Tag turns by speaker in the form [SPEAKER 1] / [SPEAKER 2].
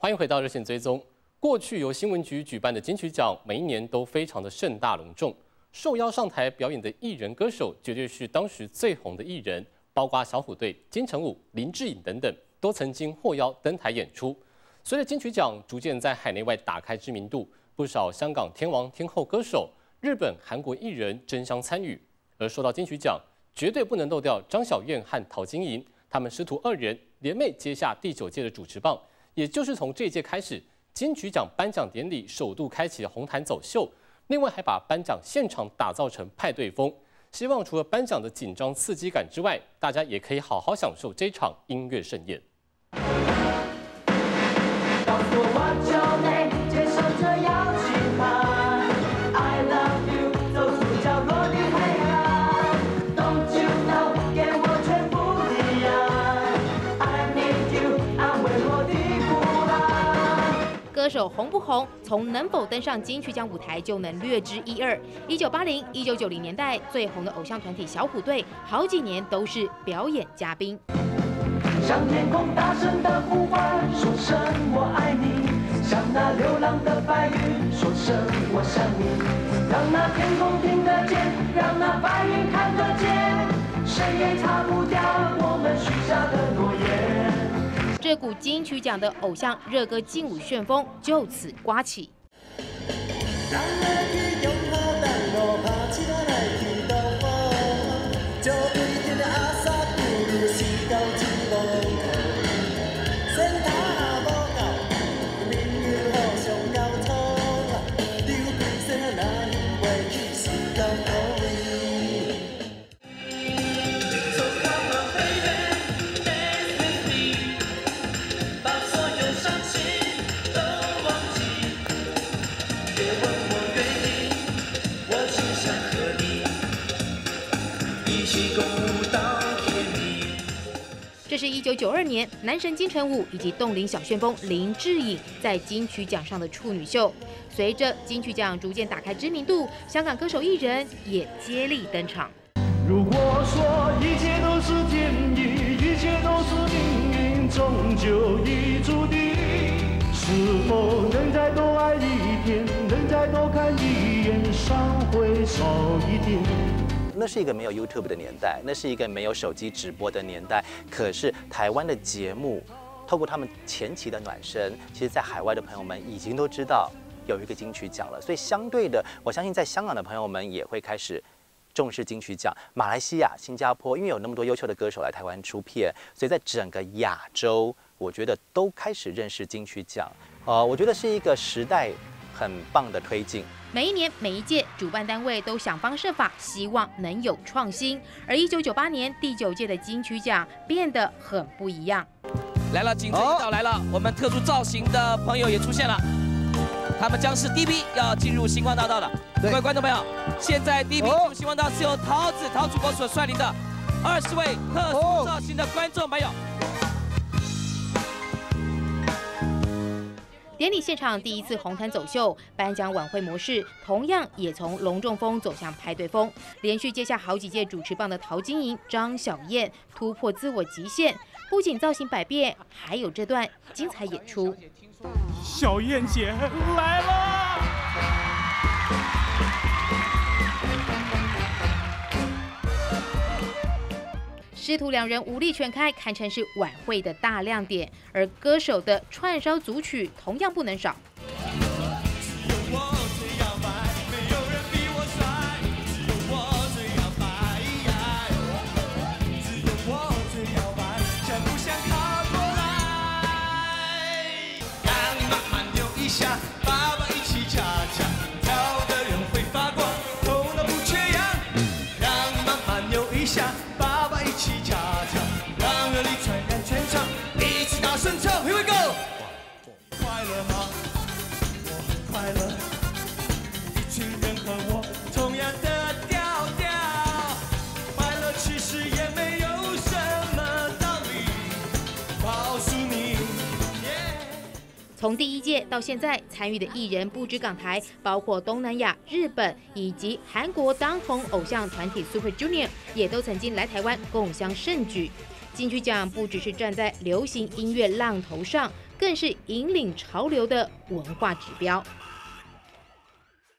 [SPEAKER 1] 欢迎回到热线追踪。过去由新闻局举办的金曲奖，每一年都非常的盛大隆重。受邀上台表演的艺人歌手，绝对是当时最红的艺人，包括小虎队、金城武、林志颖等等，都曾经获邀登台演出。随着金曲奖逐渐在海内外打开知名度，不少香港天王天后歌手、日本、韩国艺人争相参与。而说到金曲奖，绝对不能漏掉张小燕和陶晶莹，他们师徒二人联袂接下第九届的主持棒。也就是从这届开始，金曲奖颁奖典礼首度开启红毯走秀，另外还把颁奖现场打造成派对风，希望除了颁奖的紧张刺激感之外，大家也可以好好享受这场音乐盛宴。
[SPEAKER 2] 手红不红，从能否登上金曲奖舞台就能略知一二。一九八零、一九九零年代最红的偶像团体小虎队，好几年都是表演嘉宾。向天空大声的呼唤，说声我爱你；向那流浪的白云说声我想你。让那天空听得见，让那白云看得见，谁也擦不掉。这股金曲奖的偶像热歌劲舞旋风就此刮起。这是一九九二年男神金城武以及冻龄小旋风林志颖在金曲奖上的处女秀。随着金曲奖逐渐打开知名度，香港歌手艺人也接力登场。如果说一切都是天意，一切都是命运，终究已注定。是否能再多，再多看一眼，伤会少一点？
[SPEAKER 3] 那是一个没有 YouTube 的年代，那是一个没有手机直播的年代。可是台湾的节目，透过他们前期的暖身，其实在海外的朋友们已经都知道有一个金曲奖了。所以相对的，我相信在香港的朋友们也会开始重视金曲奖。马来西亚、新加坡，因为有那么多优秀的歌手来台湾出片，所以在整个亚洲，我觉得都开始认识金曲奖。呃，我觉得是一个时代很棒的推进。
[SPEAKER 2] 每一年每一届主办单位都想方设法，希望能有创新。而一九九八年第九届的金曲奖变得很不一样。
[SPEAKER 4] 来了，警车一到来了，我们特殊造型的朋友也出现了。他们将是第一批要进入星光大道的。各位观众朋友，现在第一批进入星光大道是由桃子桃主播所率领的二十位特殊造型的观众朋友。
[SPEAKER 2] 典礼现场第一次红毯走秀，颁奖晚会模式同样也从隆重风走向派对风。连续接下好几届主持棒的陶晶莹、张小燕突破自我极限，不仅造型百变，还有这段精彩演出。
[SPEAKER 5] 小燕姐来了。
[SPEAKER 2] 师徒两人武力全开，堪称是晚会的大亮点。而歌手的串烧组曲同样不能少。从第一届到现在，参与的艺人不止港台，包括东南亚、日本以及韩国当红偶像团体 Super Junior，也都曾经来台湾共襄盛举。金曲奖不只是站在流行音乐浪头上，更是引领潮流的文化指标。